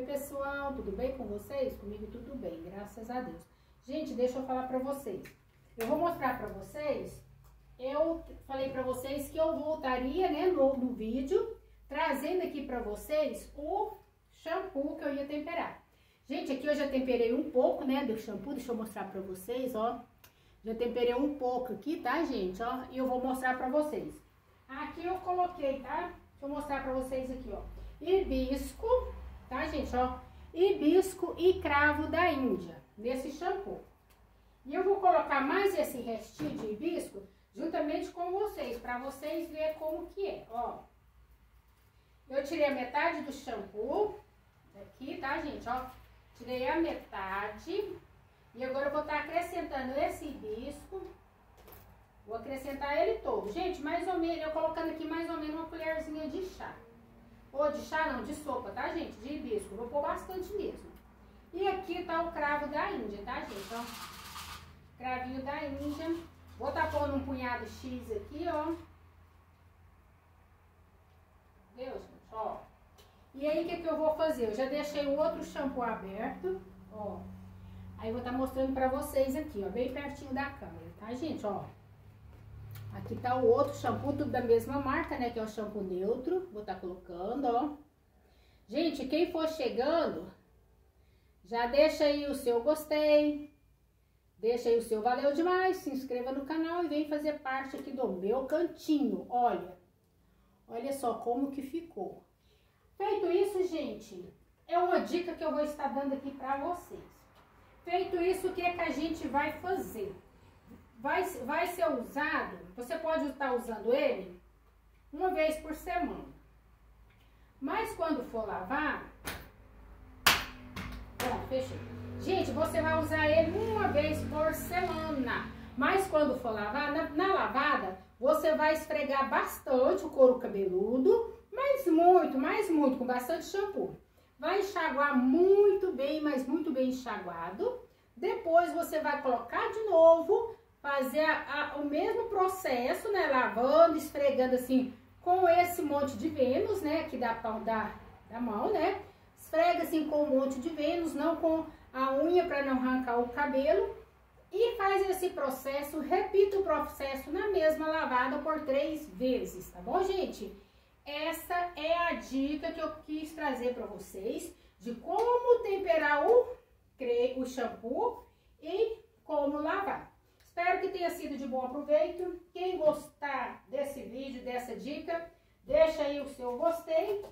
Oi pessoal, tudo bem com vocês? Comigo tudo bem, graças a Deus. Gente, deixa eu falar pra vocês. Eu vou mostrar pra vocês, eu falei pra vocês que eu voltaria, né, no, no vídeo, trazendo aqui pra vocês o shampoo que eu ia temperar. Gente, aqui eu já temperei um pouco, né, do shampoo, deixa eu mostrar pra vocês, ó. Já temperei um pouco aqui, tá, gente, ó, e eu vou mostrar pra vocês. Aqui eu coloquei, tá? Deixa eu mostrar pra vocês aqui, ó. Hibisco, tá, gente, ó? Hibisco e cravo da Índia, nesse shampoo. E eu vou colocar mais esse restinho de hibisco juntamente com vocês, pra vocês verem como que é, ó. Eu tirei a metade do shampoo, aqui, tá, gente, ó. Tirei a metade. E agora eu vou estar tá acrescentando esse hibisco. Vou acrescentar ele todo. Gente, mais ou menos, eu colocando aqui mais ou menos uma colherzinha de chá. Ou de chá não, de sopa, tá, gente? De hibisco. Vou pôr bastante mesmo. E aqui tá o cravo da Índia, tá, gente? Ó. Cravinho da Índia. Vou tá pondo um punhado X aqui, ó. Viu, gente? Ó. E aí, o que, que eu vou fazer? Eu já deixei o outro shampoo aberto, ó. Aí, vou tá mostrando pra vocês aqui, ó, bem pertinho da câmera, tá, gente? Ó. Aqui tá o outro shampoo, tudo da mesma marca, né? Que é o shampoo neutro. Vou estar tá colocando, ó. Gente, quem for chegando, já deixa aí o seu gostei. Deixa aí o seu valeu demais. Se inscreva no canal e vem fazer parte aqui do meu cantinho. Olha, olha só como que ficou. Feito isso, gente, é uma dica que eu vou estar dando aqui pra vocês. Feito isso, o que é que a gente vai fazer? Vai, vai ser usado, você pode estar usando ele uma vez por semana. Mas quando for lavar, pronto, fechei. Gente, você vai usar ele uma vez por semana. Mas quando for lavar, na, na lavada, você vai esfregar bastante o couro cabeludo, mas muito, mais muito, com bastante shampoo. Vai enxaguar muito bem, mas muito bem enxaguado. Depois você vai colocar de novo fazer a, a, o mesmo processo, né? Lavando, esfregando assim com esse monte de Vênus, né? Aqui da da, da mão, né? Esfrega assim com um monte de Vênus, não com a unha para não arrancar o cabelo. E faz esse processo, repita o processo na mesma lavada por três vezes, tá bom, gente? Essa é a dica que eu quis trazer para vocês de como temperar o, o shampoo e como lavar. Espero que tenha sido de bom aproveito. Quem gostar desse vídeo, dessa dica, deixa aí o seu gostei.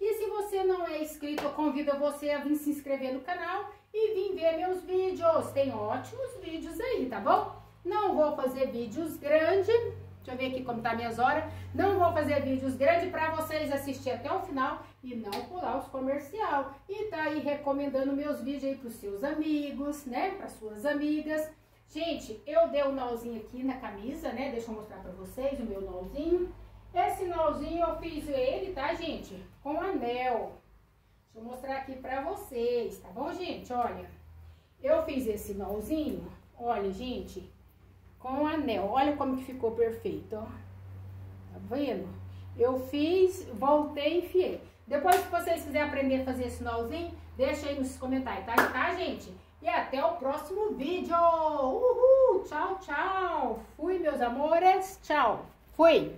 E se você não é inscrito, eu convido você a vir se inscrever no canal e vir ver meus vídeos. Tem ótimos vídeos aí, tá bom? Não vou fazer vídeos grandes. Deixa eu ver aqui como tá minhas horas. Não vou fazer vídeos grandes para vocês assistir até o final e não pular os comercial. E tá aí recomendando meus vídeos aí pros seus amigos, né? Para suas amigas. Gente, eu dei um nozinho aqui na camisa, né? Deixa eu mostrar pra vocês o meu nozinho. Esse nozinho eu fiz ele, tá, gente? Com anel. Deixa eu mostrar aqui pra vocês, tá bom, gente? Olha, eu fiz esse nozinho, olha, gente, com anel. Olha como que ficou perfeito, ó. Tá vendo? Eu fiz, voltei e enfiei. Depois, se vocês quiserem aprender a fazer esse nozinho, deixa aí nos comentários, tá, tá gente? Próximo vídeo. Uhul! Tchau, tchau. Fui, meus amores. Tchau. Fui.